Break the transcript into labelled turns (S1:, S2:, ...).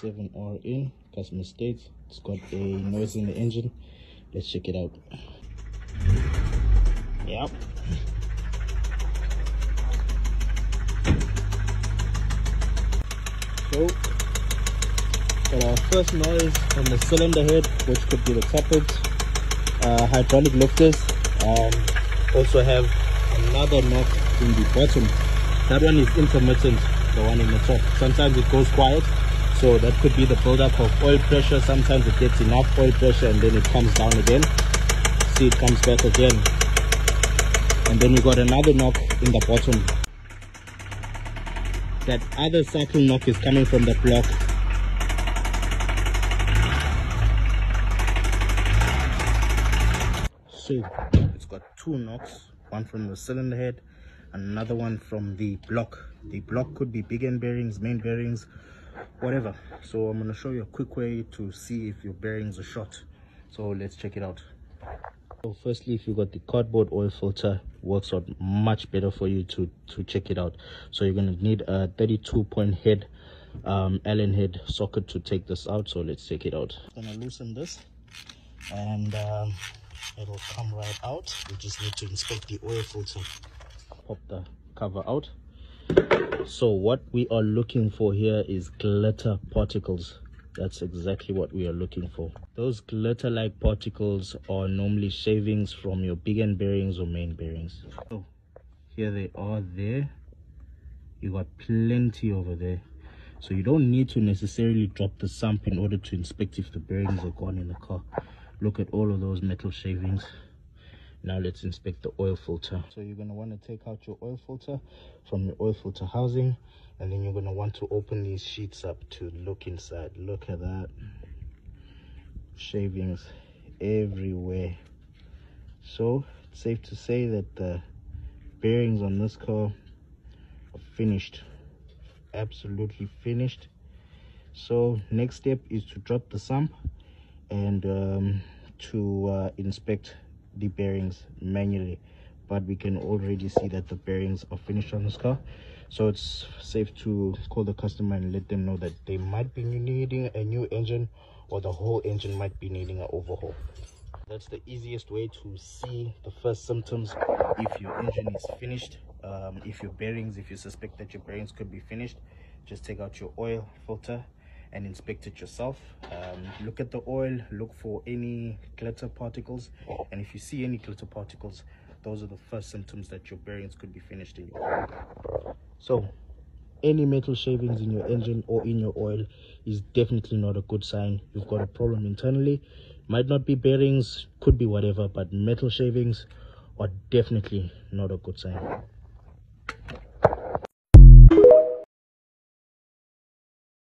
S1: 7R in customer states it's got a noise in the engine. Let's check it out. Yep. So got our first noise from the cylinder head which could be the tappets uh, hydraulic lifters. And also have another knock in the bottom. That one is intermittent the one in the top. Sometimes it goes quiet so that could be the buildup of oil pressure. Sometimes it gets enough oil pressure and then it comes down again. See it comes back again. And then we got another knock in the bottom. That other cycle knock is coming from the block. So it's got two knocks. One from the cylinder head another one from the block. The block could be big end bearings main bearings whatever. So i'm going to show you a quick way to see if your bearings are shot. So let's check it out. So firstly if you got the cardboard oil filter works out much better for you to to check it out. So you're going to need a 32 point head um allen head socket to take this out. So let's take it out. I'm gonna loosen this and um, it'll come right out. We just need to inspect the oil filter. Pop the cover out so what we are looking for here is glitter particles. That's exactly what we are looking for. Those glitter like particles are normally shavings from your big end bearings or main bearings. So here they are there. You got plenty over there. So you don't need to necessarily drop the sump in order to inspect if the bearings are gone in the car. Look at all of those metal shavings now let's inspect the oil filter. So you're going to want to take out your oil filter from your oil filter housing and then you're going to want to open these sheets up to look inside. Look at that. Shavings everywhere. So it's safe to say that the bearings on this car are finished. Absolutely finished. So next step is to drop the sump and um, to uh, inspect the bearings manually but we can already see that the bearings are finished on this car so it's safe to call the customer and let them know that they might be needing a new engine or the whole engine might be needing an overhaul. That's the easiest way to see the first symptoms if your engine is finished um, if your bearings if you suspect that your bearings could be finished. Just take out your oil filter and inspect it yourself. Um, look at the oil look for any glitter particles and if you see any glitter particles those are the first symptoms that your bearings could be finished in. Your so any metal shavings in your engine or in your oil is definitely not a good sign. You've got a problem internally. Might not be bearings could be whatever but metal shavings are definitely not a good sign